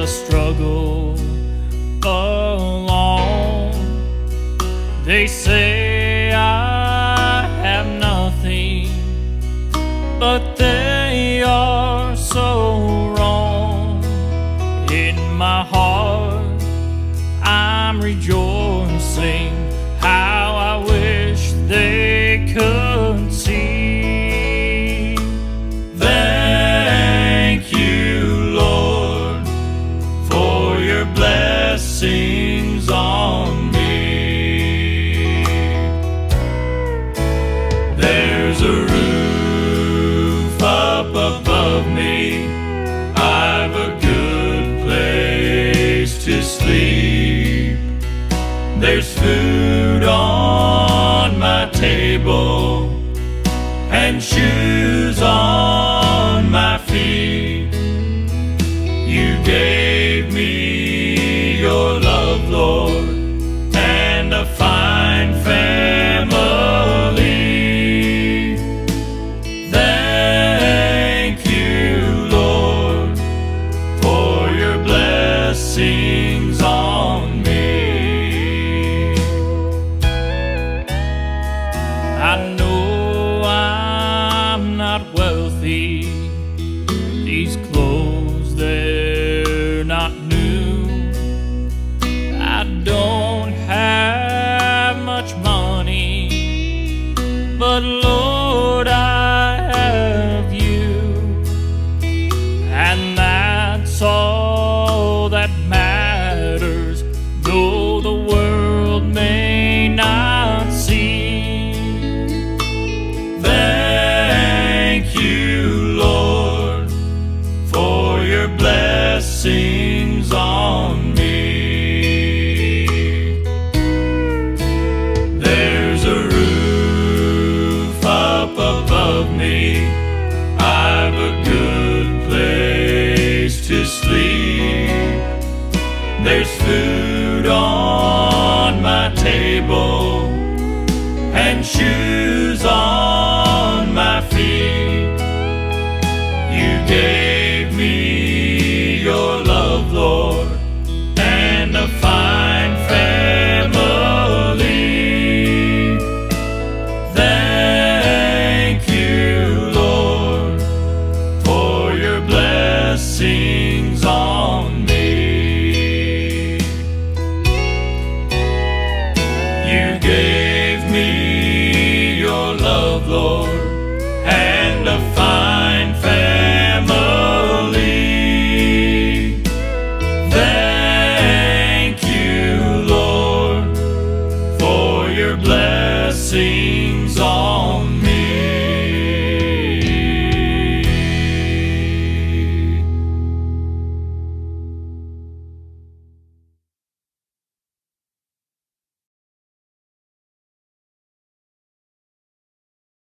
a struggle alone. They say I have nothing, but they are so wrong. In my heart, I'm rejoicing. There's food on my table and shoes on my feet. You gave not wealthy. Blessings on me. There's a roof up above me. I've a good place to sleep. There's food on my table and shoes blessings